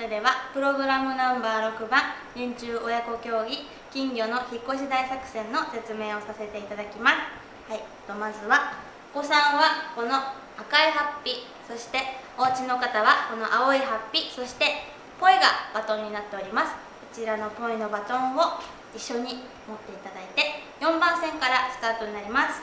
れではプログラムナンバー6番年中親子競技金魚の引っ越し大作戦の説明をさせていただきます。はいとまずはお子さんはこの赤いハッピそしてお家の方はこの青いハッピそしてポイがバトンになっております。こちらのポイのバトンを一緒に持っていただいて4番線からスタートになります。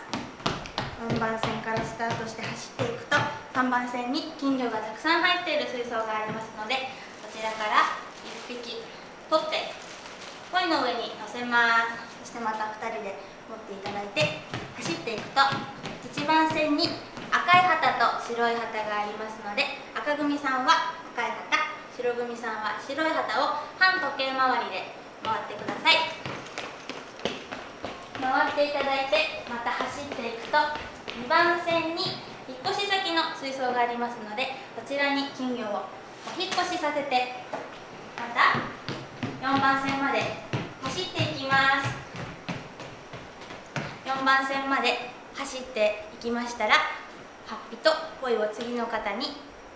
4番線からスタートして走っていくと3番線に金魚がたくさん入っている水槽がありますのでちらから1匹取ってポイの上に乗せます。そしてまた2人で持っていただいて走っていくと1番線に赤い旗と白い旗がありますので赤組さんは赤い旗白組さんは白い旗を反時計回りで回ってください。回っていただいてまた走っていくと2番線に引っ越し先の水槽がありますのでこちらに金魚をお引っ越しさせて。また4番線まで。走っていきます。4番線まで。走っていきましたらハッピとポイを次の方に。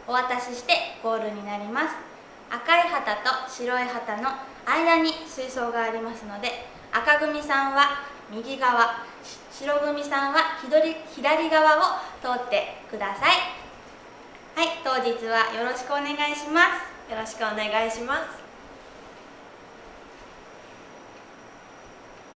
お渡ししてゴールになります。赤い旗と白い旗の間に水槽がありますので赤組さんは右側白組さんは左側を通ってください。日はよろしくお願いします。よろしくお願いします。